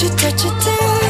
touch it, touch it touch it.